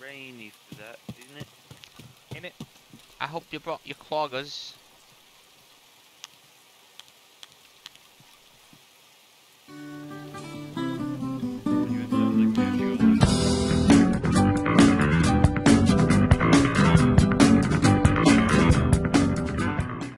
rainy for that, isn't it? In it. I hope you brought your cloggers.